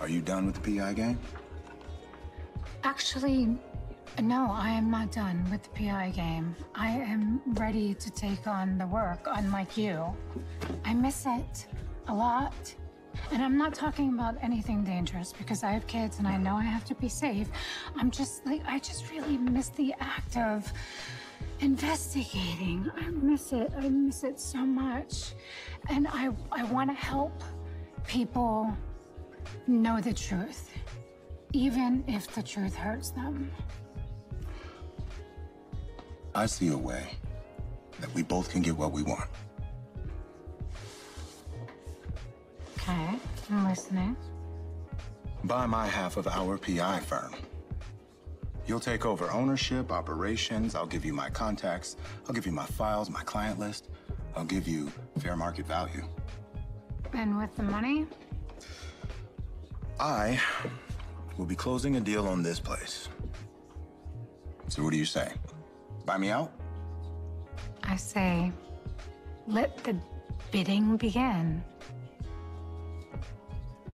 Are you done with the PI game? Actually, no, I am not done with the PI game. I am ready to take on the work, unlike you. I miss it a lot. And I'm not talking about anything dangerous because I have kids and I know I have to be safe. I'm just like, I just really miss the act of investigating. I miss it. I miss it so much. And I, I want to help people know the truth, even if the truth hurts them. I see a way that we both can get what we want. Okay, I'm listening. Buy my half of our PI firm. You'll take over ownership, operations. I'll give you my contacts. I'll give you my files, my client list. I'll give you fair market value. And with the money? I will be closing a deal on this place. So what do you say? Buy me out? I say, let the bidding begin.